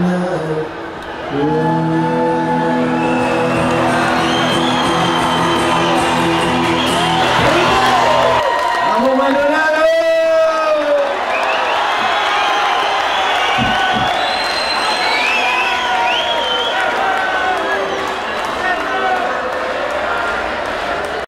love. love.